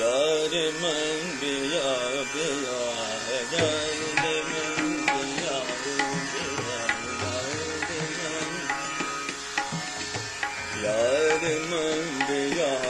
ਯਾਰ ਮਨ ਬਿਆ ਬਿਆ ਜਾਏ ਦੇ ਮਨ ਬਿਆ ਬਿਆ ਜਾਏ ਦੇ ਮਨ ਯਾਰ ਮਨ ਬਿਆ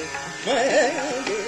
Man.